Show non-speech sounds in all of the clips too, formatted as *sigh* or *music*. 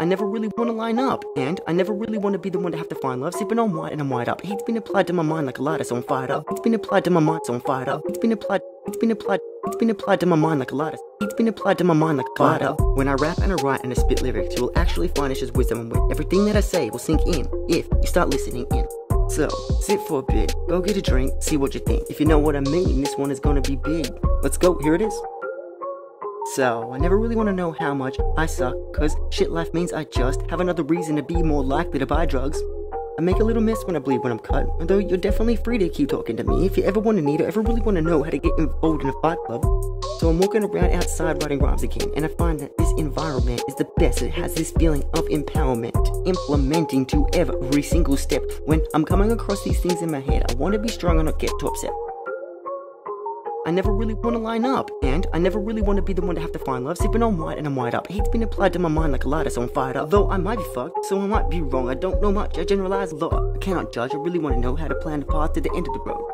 I never really want to line up, and I never really want to be the one to have to find love. Sipping on white and I'm wide up. Hate's been applied to my mind like a lighter, so I'm fired up. It's been applied to my mind, so I'm fired up. It's been applied. It's been applied. It's been applied to my mind like a lighter. It's been applied to my mind like a up. When I rap and I write and I spit lyrics, you will actually find it's just wisdom and wit. Everything that I say will sink in if you start listening in. So, sit for a bit, go get a drink, see what you think. If you know what I mean, this one is gonna be big. Let's go, here it is. So, I never really want to know how much I suck, cause shit life means I just have another reason to be more likely to buy drugs. I make a little mess when I bleed when I'm cut, although you're definitely free to keep talking to me if you ever want to need or ever really want to know how to get involved in a fight club. So I'm walking around outside writing rhymes again, and I find that this environment is the best. It has this feeling of empowerment, implementing to every single step. When I'm coming across these things in my head, I want to be strong and not get too upset. I never really want to line up, and I never really want to be the one to have to find love. Sipping on white and I'm wide up. Hate's been applied to my mind like a lighter, so I'm fired up. Though I might be fucked, so I might be wrong. I don't know much, I generalize a lot. I cannot judge, I really want to know how to plan the path to the end of the road.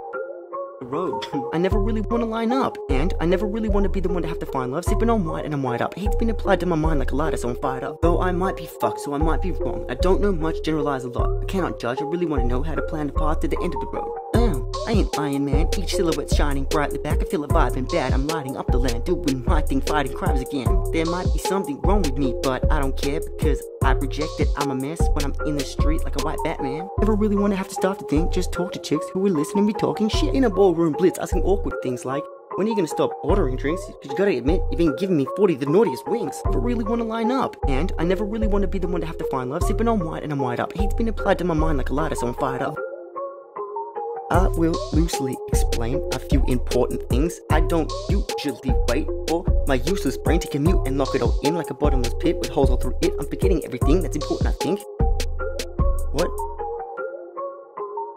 The road. *laughs* I never really want to line up, and I never really want to be the one to have to find love. Sipping on white and I'm wide up. Hate's been applied to my mind like a lighter, so I'm fired up. Though I might be fucked, so I might be wrong. I don't know much, generalize a lot. I cannot judge, I really want to know how to plan the path to the end of the road. Ain't Iron Man, each silhouette shining brightly back. I feel a vibe and bad. I'm lighting up the land, doing my thing, fighting crimes again. There might be something wrong with me, but I don't care because I project that I'm a mess when I'm in the street like a white Batman. Never really want to have to stop to think, just talk to chicks who will listen and be talking shit. In a ballroom blitz, asking awkward things like, when are you gonna stop ordering drinks? Cause you gotta admit, you've been giving me 40 the naughtiest wings. Never really wanna line up. And I never really wanna be the one to have to find love. Sipping on white and I'm wide up. Heat's been applied to my mind like a lighter, so I'm fired up. I will loosely explain a few important things. I don't usually wait for my useless brain to commute and lock it all in like a bottomless pit with holes all through it. I'm forgetting everything that's important, I think. What?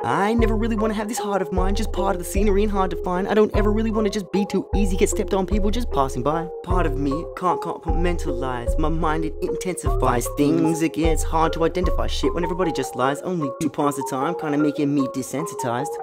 I never really want to have this heart of mine, just part of the scenery and hard to find. I don't ever really want to just be too easy, get stepped on people just passing by. Part of me can't compartmentalize, my mind it intensifies things. It gets hard to identify shit when everybody just lies. Only two parts of time, kinda making me desensitized.